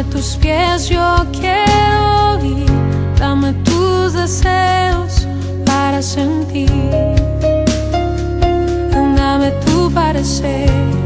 Dame tus pies, yo quiero ir, dame tus deseos para sentir. Dame tu parecer.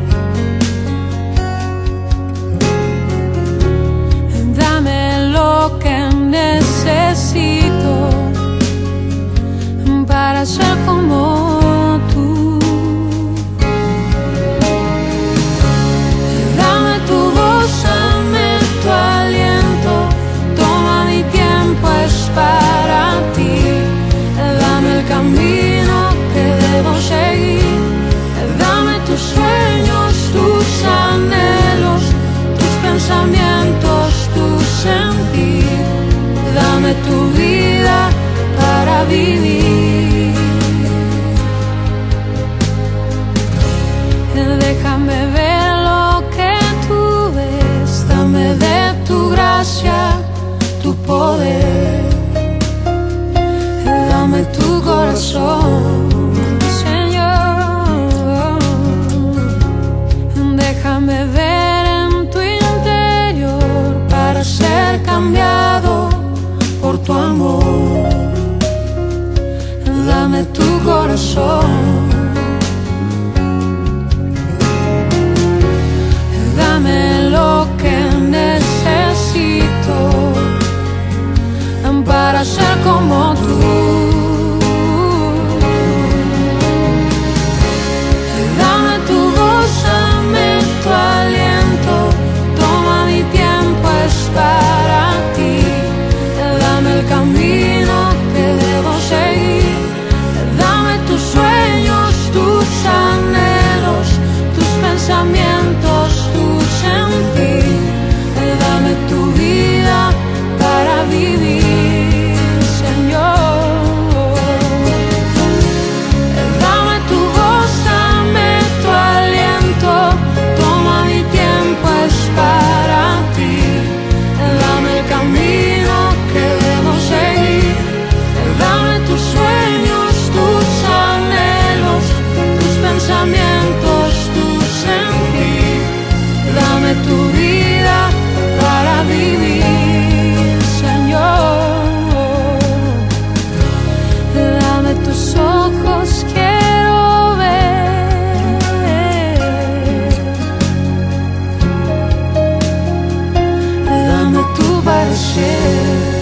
Dame tu vida para vivir. Déjame ver lo que tú ves, dame de tu gracia, tu poder, dame tu corazón, 手那些。